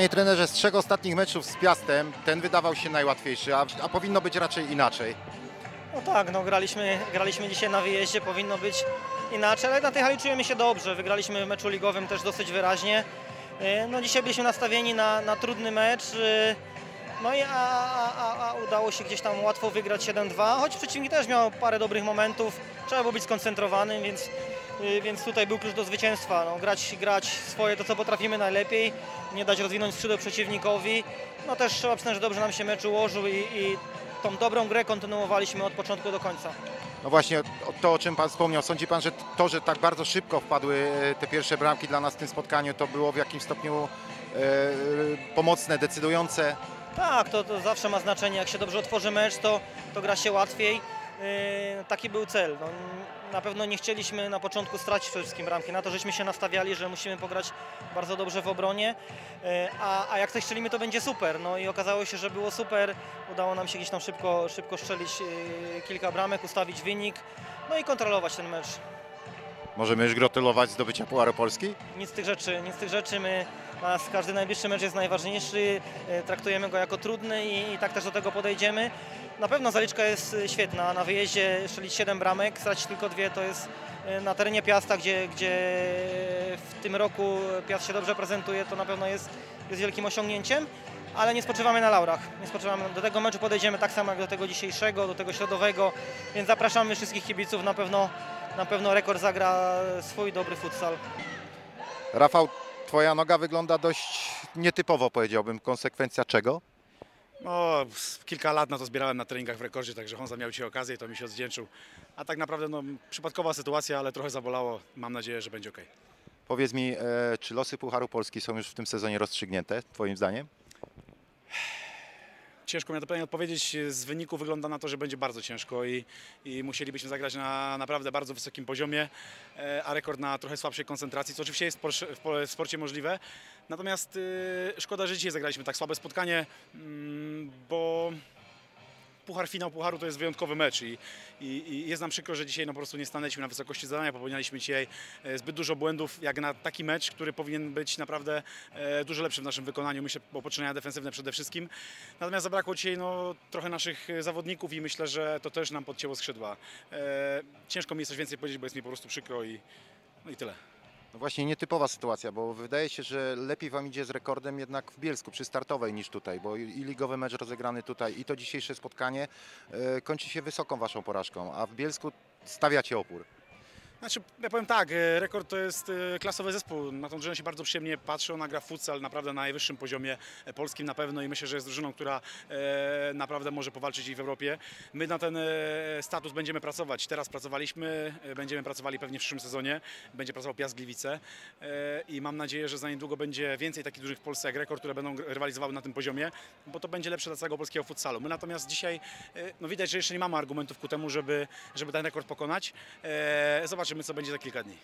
Panie trenerze, z trzech ostatnich meczów z Piastem ten wydawał się najłatwiejszy, a, a powinno być raczej inaczej. No tak, no graliśmy, graliśmy dzisiaj na wyjeździe, powinno być inaczej, ale na tej hali czujemy się dobrze. Wygraliśmy w meczu ligowym też dosyć wyraźnie. Yy, No dzisiaj byliśmy nastawieni na, na trudny mecz. yy, No i a, a, a, udało się gdzieś tam łatwo wygrać 7-2, choć przeciwnik też miał parę dobrych momentów. Trzeba było być skoncentrowanym, więc, więc tutaj był klucz do zwycięstwa. No, grać, grać swoje to, co potrafimy najlepiej, nie dać rozwinąć skrzydeł przeciwnikowi. No też trzeba przyznać, że dobrze nam się mecz ułożył i, i tą dobrą grę kontynuowaliśmy od początku do końca. No właśnie to, o czym Pan wspomniał, sądzi Pan, że to, że tak bardzo szybko wpadły e, te pierwsze bramki dla nas w tym spotkaniu, to było w jakimś stopniu e, pomocne, decydujące? Tak, to, to zawsze ma znaczenie. Jak się dobrze otworzy mecz, to, to gra się łatwiej. Yy, taki był cel. No, na pewno nie chcieliśmy na początku stracić przede wszystkim bramki. Na to żeśmy się nastawiali, że musimy pograć bardzo dobrze w obronie. Yy, a, a jak coś strzelimy, to będzie super. No i okazało się, że było super. Udało nam się gdzieś tam szybko, szybko strzelić yy, kilka bramek, ustawić wynik. No i kontrolować ten mecz. Możemy już gratulować zdobycia Pucharu Polski? Nic z tych rzeczy, nic z tych rzeczy. My, nas każdy najbliższy mecz jest najważniejszy, e, traktujemy go jako trudny i, i tak też do tego podejdziemy. Na pewno zaliczka jest e, świetna. Na wyjeździe strzelić 7 bramek, stracić tylko dwie to jest e, na terenie Piasta, gdzie, gdzie w tym roku Piast się dobrze prezentuje, to na pewno jest, jest wielkim osiągnięciem. Ale nie spoczywamy na laurach. Nie spoczywamy. Do tego meczu podejdziemy tak samo jak do tego dzisiejszego, do tego środowego, więc zapraszamy wszystkich kibiców. Na pewno, na pewno rekord zagra swój dobry futsal. Rafał, Twoja noga wygląda dość nietypowo, powiedziałbym. Konsekwencja czego? No, kilka lat na to zbierałem na treningach w rekordzie, także Honza miał dzisiaj okazję i to mi się odwdzięczył. A tak naprawdę no, przypadkowa sytuacja, ale trochę zabolało. Mam nadzieję, że będzie ok. Powiedz mi, e, czy losy Pucharu Polski są już w tym sezonie rozstrzygnięte, Twoim zdaniem? Ciężko mi na to pytanie odpowiedzieć. Z wyniku wygląda na to, że będzie bardzo ciężko i, i musielibyśmy zagrać na naprawdę bardzo wysokim poziomie, e, a rekord na trochę słabszej koncentracji, co oczywiście jest w sporcie możliwe. Natomiast y, szkoda, że dzisiaj zagraliśmy tak słabe spotkanie, mm, bo Puchar, finał Pucharu to jest wyjątkowy mecz i, i, i jest nam przykro, że dzisiaj no, po prostu nie stanęliśmy na wysokości zadania, popełnialiśmy dzisiaj e, zbyt dużo błędów jak na taki mecz, który powinien być naprawdę e, dużo lepszy w naszym wykonaniu, myślę, bo poczynania defensywne przede wszystkim. Natomiast zabrakło dzisiaj no, trochę naszych e, zawodników i myślę, że to też nam podcięło skrzydła. Ciężko mi jest coś więcej powiedzieć, bo jest mi po prostu przykro i, no i tyle. No właśnie nietypowa sytuacja, bo wydaje się, że lepiej Wam idzie z rekordem jednak w Bielsku przy startowej niż tutaj, bo i ligowy mecz rozegrany tutaj i to dzisiejsze spotkanie e, kończy się wysoką Waszą porażką, a w Bielsku stawiacie opór. Znaczy, ja powiem tak, e, rekord to jest e, klasowy zespół. Na tą drużynę się bardzo przyjemnie patrzy. Ona gra futsal naprawdę na najwyższym poziomie e, polskim na pewno i myślę, że jest drużyną, która naprawdę może powalczyć i w Europie. My na ten status będziemy pracować. Teraz pracowaliśmy, będziemy pracowali pewnie w przyszłym sezonie. Będzie pracował Piast Gliwice i mam nadzieję, że za niedługo będzie więcej takich dużych w Polsce jak rekord, które będą rywalizowały na tym poziomie, bo to będzie lepsze dla całego polskiego futsalu. My natomiast dzisiaj, no widać, że jeszcze nie mamy argumentów ku temu, żeby, żeby ten rekord pokonać. E, Zobaczymy, co będzie za kilka dni.